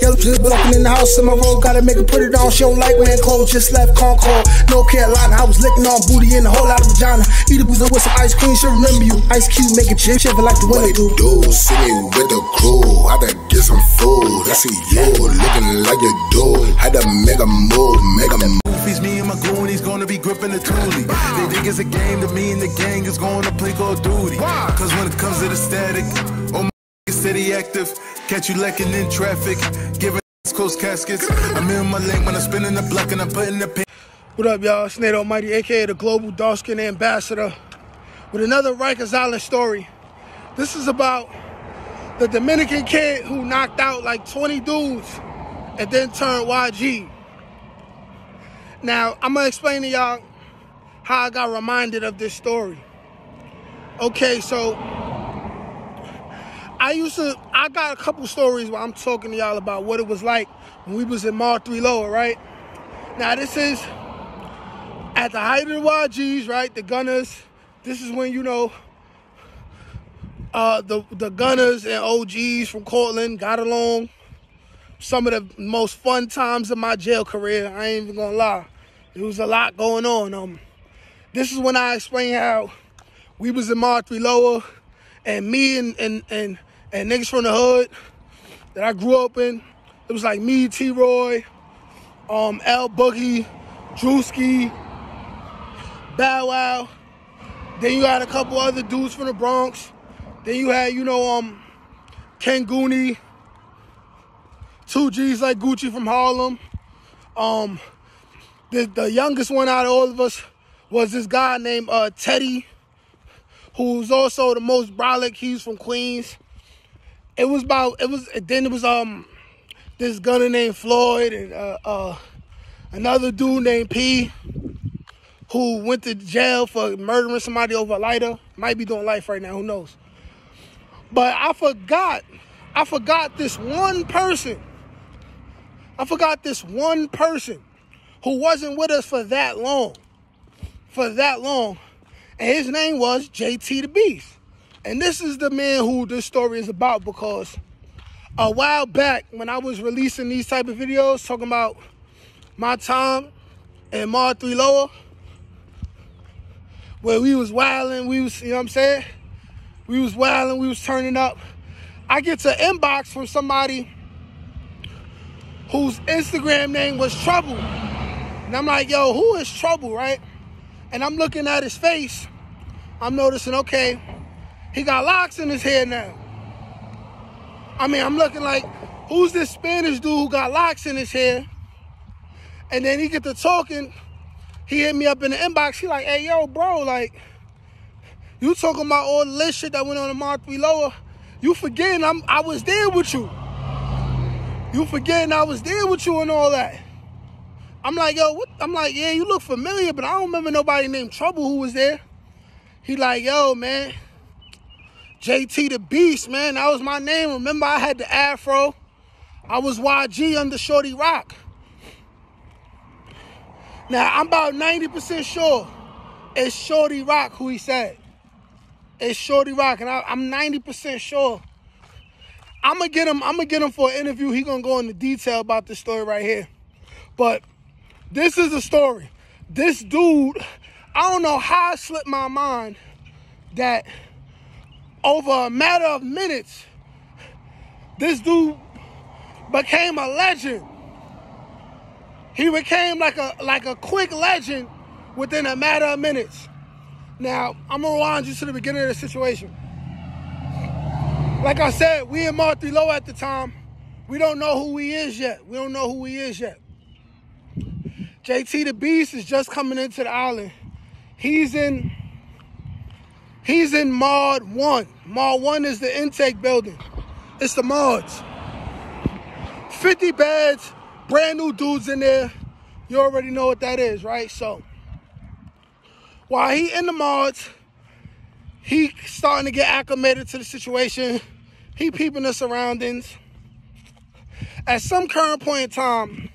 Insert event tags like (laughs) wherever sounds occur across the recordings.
Yellow just blocking in the house in my road. Gotta make her put it on. She don't like wearing clothes. Just left Concord, North Carolina. I was licking on booty in a whole lot of vagina. Eat a booze with some ice cream. She'll remember you. Ice Cube make it chip, shiver like the winter do. Do see me with the crew. I gotta get some food. I see you looking like you do. Had to make a move, make a move. Goofies, me and my goonies gonna be gripping the toolie. They think it's a game to me and the gang is gonna play Call of Duty. Cause when it comes to the static, oh my is (laughs) steady active. Catch you lacking in traffic, giving (laughs) close caskets. I'm in my lane when I'm spinning the block and I'm putting the pin. What up, y'all? It's Nate Almighty, aka the Global Dark Skin Ambassador, with another Rikers Island story. This is about the Dominican kid who knocked out like 20 dudes and then turned YG. Now, I'm gonna explain to y'all how I got reminded of this story. Okay, so I used to, I got a couple stories where I'm talking to y'all about what it was like when we was in Mod 3 Lower, right? Now, this is at the height of the YGs, right? The Gunners. This is when, you know, uh, the, the Gunners and OGs from Cortland got along. Some of the most fun times of my jail career. I ain't even gonna lie. There was a lot going on. Um, this is when I explained how we was in Mod 3 Lower and me and, and, and, and niggas from the hood that I grew up in. It was like me, T-Roy, um, L Boogie, Drewski, Bow Wow. Then you had a couple other dudes from the Bronx. Then you had, you know, um, Ken Gooney, two G's like Gucci from Harlem. Um, the, the youngest one out of all of us was this guy named uh, Teddy, who's also the most brolic. He's from Queens. It was about, it was, then it was, um, this gunner named Floyd and, uh, uh, another dude named P who went to jail for murdering somebody over a lighter. Might be doing life right now, who knows. But I forgot, I forgot this one person. I forgot this one person who wasn't with us for that long. For that long. And his name was JT the Beast. And this is the man who this story is about because a while back when I was releasing these type of videos talking about my time in Mod 3 Lower, where we was wilding, we was, you know what I'm saying? We was wilding, we was turning up. I get to inbox from somebody whose Instagram name was Trouble. And I'm like, yo, who is Trouble, right? And I'm looking at his face. I'm noticing, okay, he got locks in his hair now. I mean, I'm looking like, who's this Spanish dude who got locks in his hair? And then he get to talking. He hit me up in the inbox. He like, hey, yo, bro, like, you talking about all this shit that went on in Mod 3 Lower. You forgetting I'm, I was there with you. You forgetting I was there with you and all that. I'm like, yo, what? I'm like, yeah, you look familiar, but I don't remember nobody named Trouble who was there. He like, yo, man, JT the Beast, man, that was my name. Remember, I had the afro. I was YG under Shorty Rock. Now, I'm about 90% sure it's Shorty Rock who he said. It's Shorty Rock, and I, I'm 90% sure. I'm gonna get him. I'm gonna get him for an interview. He gonna go into detail about this story right here. But this is the story. This dude, I don't know how it slipped my mind that over a matter of minutes, this dude became a legend. He became like a like a quick legend within a matter of minutes. Now, I'm gonna rewind you to the beginning of the situation. Like I said, we in Mod 3 Low at the time. We don't know who he is yet. We don't know who he is yet. JT the Beast is just coming into the island. He's in he's in Mod 1. Mod 1 is the intake building. It's the mods. 50 beds, brand new dudes in there. You already know what that is, right? So while he in the mods, he starting to get acclimated to the situation. He peeping the surroundings. At some current point in time,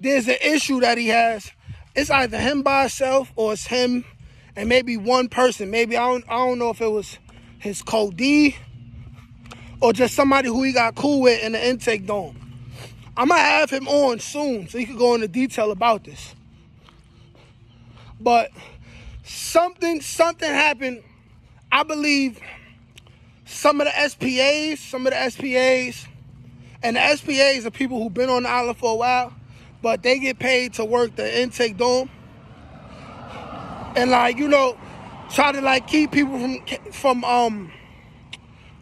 there's an issue that he has. It's either him by himself or it's him and maybe one person. Maybe I don't I don't know if it was his co D or just somebody who he got cool with in the intake dome. I'm gonna have him on soon so he could go into detail about this. But something something happened. I believe some of the SPAs, some of the SPAs, and the SPAs are people who've been on the island for a while, but they get paid to work the intake dome. And like, you know, try to like keep people from from um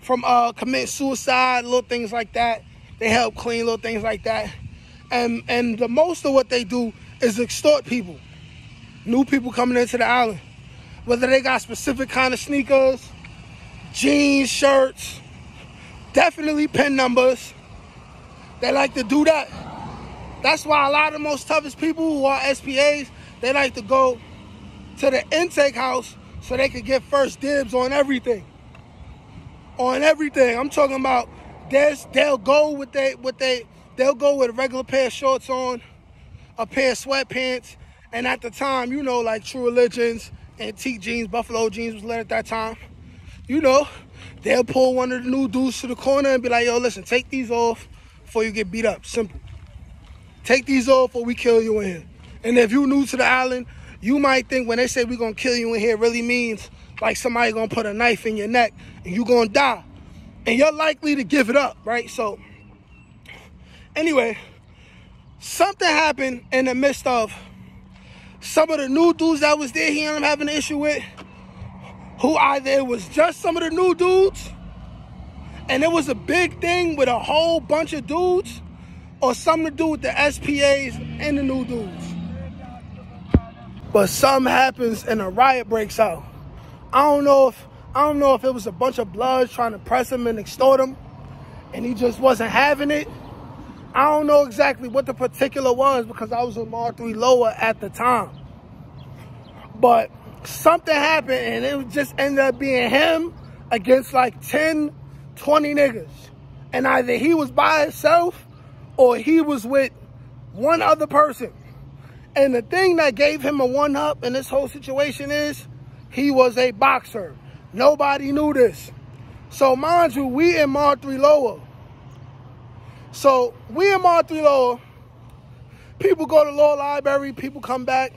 from uh commit suicide, little things like that. They help clean little things like that. And and the most of what they do is extort people. New people coming into the island. Whether they got specific kind of sneakers, jeans, shirts, definitely pin numbers. They like to do that. That's why a lot of the most toughest people who are SPAs, they like to go to the intake house so they could get first dibs on everything. On everything. I'm talking about this, they'll go with they with they they'll go with a regular pair of shorts on, a pair of sweatpants, and at the time, you know, like True Religions, antique jeans, Buffalo jeans was lit at that time. You know, they'll pull one of the new dudes to the corner and be like, yo, listen, take these off before you get beat up. Simple. Take these off or we kill you in here. And if you new to the island, you might think when they say we're gonna kill you in here really means like somebody gonna put a knife in your neck and you gonna die. And you're likely to give it up, right? So anyway, something happened in the midst of some of the new dudes that was there he i'm having an issue with, who either it was just some of the new dudes, and it was a big thing with a whole bunch of dudes, or something to do with the SPAs and the new dudes. But something happens and a riot breaks out. I don't know if I don't know if it was a bunch of bloods trying to press him and extort him, and he just wasn't having it. I don't know exactly what the particular was because I was on R3 lower at the time. But something happened and it just ended up being him against like 10, 20 niggas. And either he was by himself or he was with one other person. And the thing that gave him a one up in this whole situation is he was a boxer. Nobody knew this. So mind you, we in Mod 3 lower. So we in Mod 3 lower. People go to law library, people come back.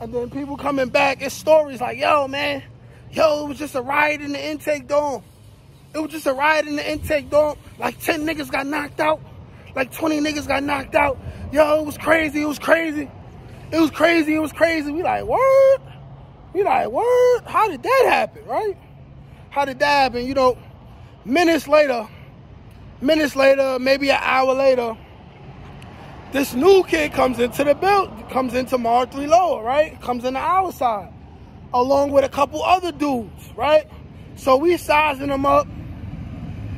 And then people coming back, it's stories like, yo, man, yo, it was just a riot in the intake dome. It was just a riot in the intake dome. Like 10 niggas got knocked out. Like 20 niggas got knocked out. Yo, it was crazy. It was crazy. It was crazy. It was crazy. We like, what? We like, what? How did that happen, right? How did that happen? You know, minutes later, minutes later, maybe an hour later, this new kid comes into the build, comes into Mod 3 Lower, right? Comes into our side, along with a couple other dudes, right? So we sizing them up.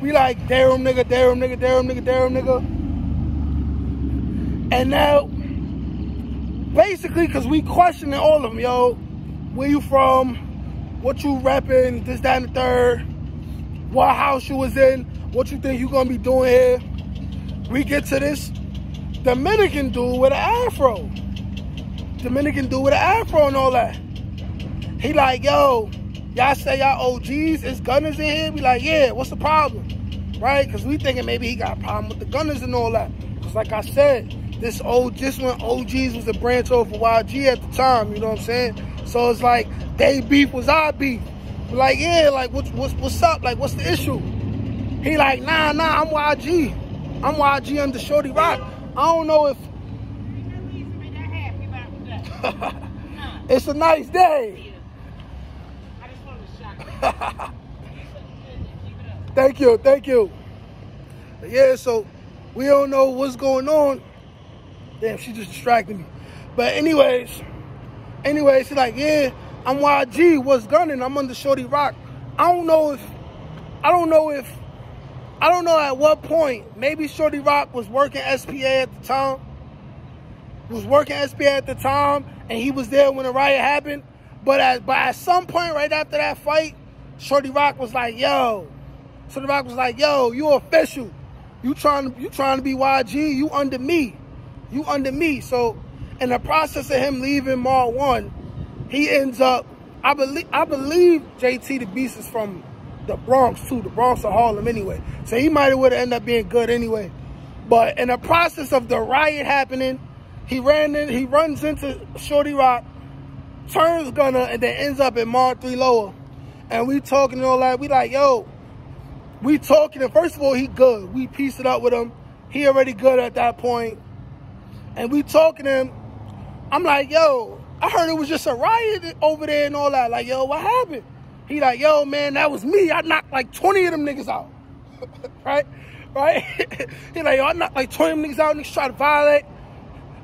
We like, Durham nigga, Durham nigga, Durham nigga, Durham nigga. And now, basically, because we questioning all of them, yo, where you from? What you repping? This, that, and the third. What house you was in? What you think you gonna be doing here? We get to this Dominican dude with an afro. Dominican dude with an afro and all that. He like, yo, y'all say y'all OGs, is gunners in here? We like, yeah, what's the problem? Right? Because we thinking maybe he got a problem with the gunners and all that. Because like I said, this old, this one OGs was a branch off of YG at the time, you know what I'm saying? So it's like, they beef was our beef. Like, yeah, like, what's, what's, what's up? Like, what's the issue? He like, nah, nah, I'm YG. I'm YG under Shorty Rock. I don't know if... (laughs) it's a nice day. (laughs) thank you, thank you. Yeah, so we don't know what's going on. Damn, she just distracted me. But anyways, anyways, she's like, yeah, I'm YG, what's gunning? I'm under Shorty Rock. I don't know if, I don't know if, I don't know at what point, maybe Shorty Rock was working SPA at the time, was working SPA at the time, and he was there when the riot happened. But at, but at some point right after that fight, Shorty Rock was like, yo, Shorty Rock was like, yo, you official. You trying to, you trying to be YG, you under me. You under me. So in the process of him leaving Mod 1, he ends up, I believe, I believe JT the Beast is from the Bronx too. The Bronx or Harlem anyway. So he might have would have ended up being good anyway. But in the process of the riot happening, he ran in, he runs into Shorty Rock, turns Gunna, and then ends up in Mod 3 Lower. And we talking and all that. We like, yo, we talking. And first of all, he good. We pieced it up with him. He already good at that point. And we talking to him. I'm like, yo, I heard it was just a riot over there and all that. Like, yo, what happened? He like, yo, man, that was me. I knocked like 20 of them niggas out. (laughs) right? Right? (laughs) he like, yo, I knocked like 20 of them niggas out. Niggas try to violate.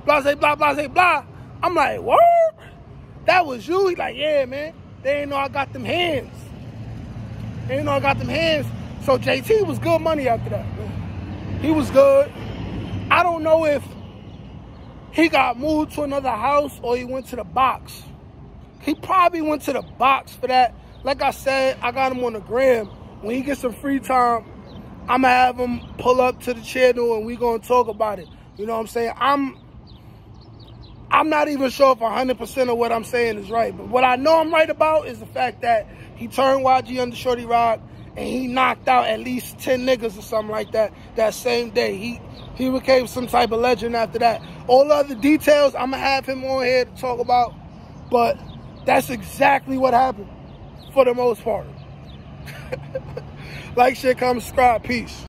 Blah, blah, blah, blah, blah. I'm like, what? That was you? He like, yeah, man. They ain't know I got them hands. They ain't know I got them hands. So JT was good money after that. Man. He was good. I don't know if he got moved to another house or he went to the box. He probably went to the box for that. Like I said, I got him on the gram. When he gets some free time, I'm gonna have him pull up to the channel and we gonna talk about it. You know what I'm saying? I'm I'm not even sure if 100% of what I'm saying is right. But what I know I'm right about is the fact that he turned YG under Shorty Rock and he knocked out at least 10 niggas or something like that that same day. He he became some type of legend after that. All the other details, I'm going to have him on here to talk about. But that's exactly what happened for the most part. (laughs) like, shit, come subscribe. Peace.